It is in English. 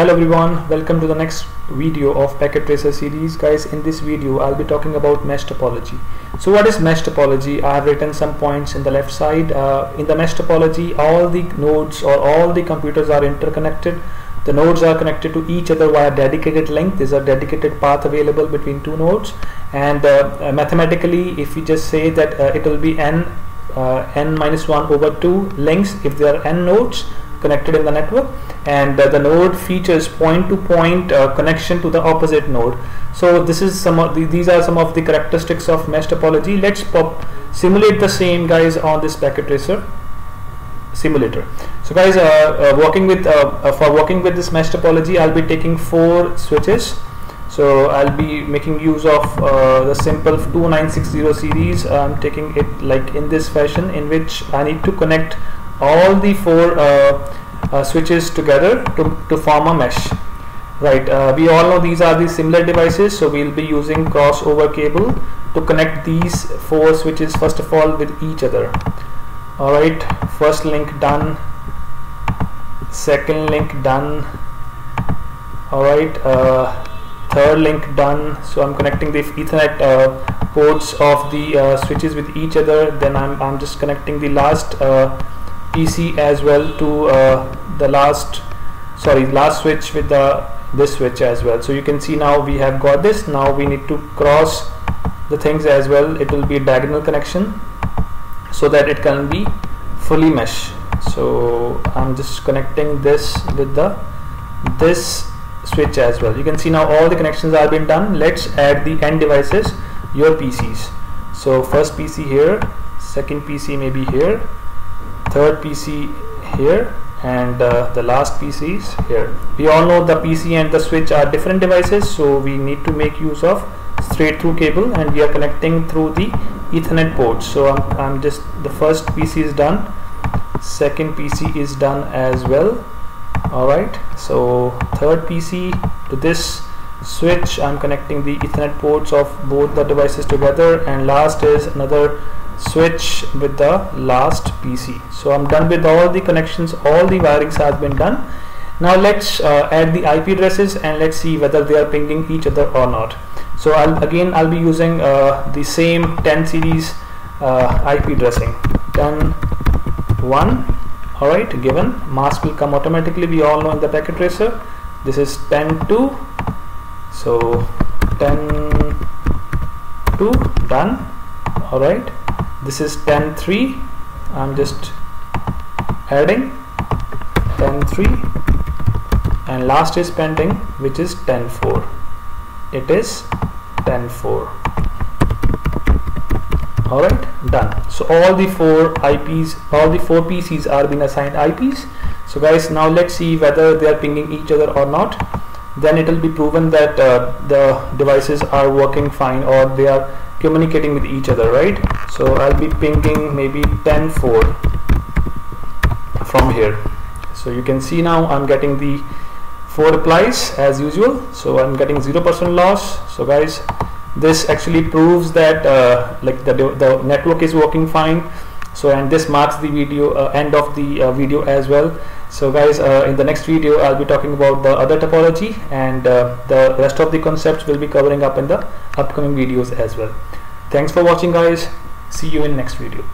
hello everyone welcome to the next video of packet tracer series. Guys in this video I'll be talking about mesh topology. So what is mesh topology? I have written some points in the left side. Uh, in the mesh topology all the nodes or all the computers are interconnected. The nodes are connected to each other via dedicated link there's a dedicated path available between two nodes. And uh, uh, mathematically if we just say that uh, it will be n uh, n minus 1 over 2 links if there are n nodes connected in the network and uh, the node features point-to-point uh, connection to the opposite node. So this is some of the, these are some of the characteristics of mesh topology. Let's pop simulate the same guys on this packet tracer. Simulator. So guys uh, uh working with uh, uh, for working with this mesh topology I'll be taking four switches. So I'll be making use of the simple 2960 series. I'm taking it like in this fashion in which I need to connect all the four uh, uh, switches together to, to form a mesh. Right uh, we all know these are the similar devices so we'll be using crossover cable to connect these four switches first of all with each other. All right first link done second link done. All right uh, third link done so I'm connecting the ethernet uh, ports of the uh, switches with each other. Then I'm, I'm just connecting the last PC as well to uh, the last sorry last switch with the this switch as well. So you can see now we have got this. Now we need to cross the things as well. It will be a diagonal connection so that it can be fully mesh. So I'm just connecting this with the this switch as well. You can see now all the connections are been done. Let's add the end devices your PCs so first PC here second PC maybe here third PC here and uh, the last PC is here. We all know the PC and the switch are different devices so we need to make use of straight through cable and we are connecting through the ethernet port so I'm, I'm just the first PC is done second PC is done as well alright so third PC to this switch I'm connecting the ethernet ports of both the devices together and last is another switch with the last PC so I'm done with all the connections. All the wirings has been done. Now let's uh, add the IP addresses and let's see whether they are pinging each other or not. So I'll again I'll be using uh, the same 10 series uh, IP addressing. 10 1 alright given. Mask will come automatically. We all know in the packet tracer this is 10 2 so 10 2 done. Alright this is 10 3 I'm just adding 10 3 and last is pending which is 10 4 it is 10 4 alright done. So all the four IPs all the four PCs are being assigned IPs so guys now let's see whether they are pinging each other or not then it will be proven that uh, the devices are working fine or they are communicating with each other right? So I'll be pinging maybe 10 4 from here. So you can see now I'm getting the four replies as usual. So I'm getting 0% loss. So guys this actually proves that uh, like the, the network is working fine. So and this marks the video uh, end of the uh, video as well so guys uh, in the next video I'll be talking about the other topology and uh, the rest of the concepts will be covering up in the upcoming videos as well. Thanks for watching guys. See you in next video